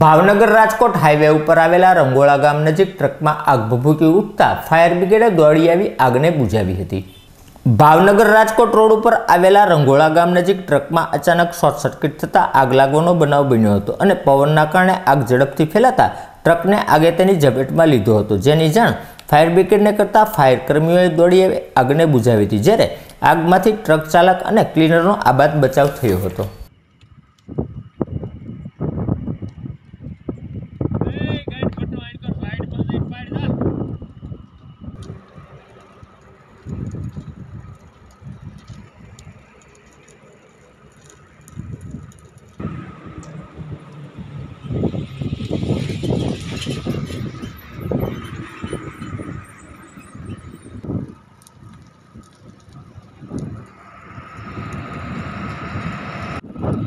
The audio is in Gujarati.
ભાવનગર રાજકોટ હાઈવે ઉપર આવેલા રંગોળા ગામ નજીક ટ્રકમાં આગ ભભૂકી ઉઠતા ફાયર બ્રિગેડે દોડી આવી આગને બુઝાવી હતી. ભાવનગર રાજકોટ રોડ ઉપર આવેલા રંગોળા ગામ નજીક ટ્રકમાં અચાનક શોર્ટ સર્કિટ થતાં આગ લાગવાનો બનાવ બન્યો હતો અને પવનના કારણે આગ ઝડપથી ફેલાતા ટ્રકને આગે તેની ઝપેટમાં લીધો હતો. જેની જાણ ફાયર બ્રિગેડને કરતાં ફાયર કર્મીઓએ દોડી આવી આગને બુઝાવી હતી, જ્યારે આગમાંથી ટ્રક ચાલક અને ક્લીનરનો આબાદ બચાવ થયો હતો.